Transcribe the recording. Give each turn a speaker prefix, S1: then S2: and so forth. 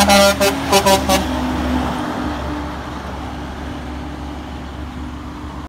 S1: I'm gonna go to the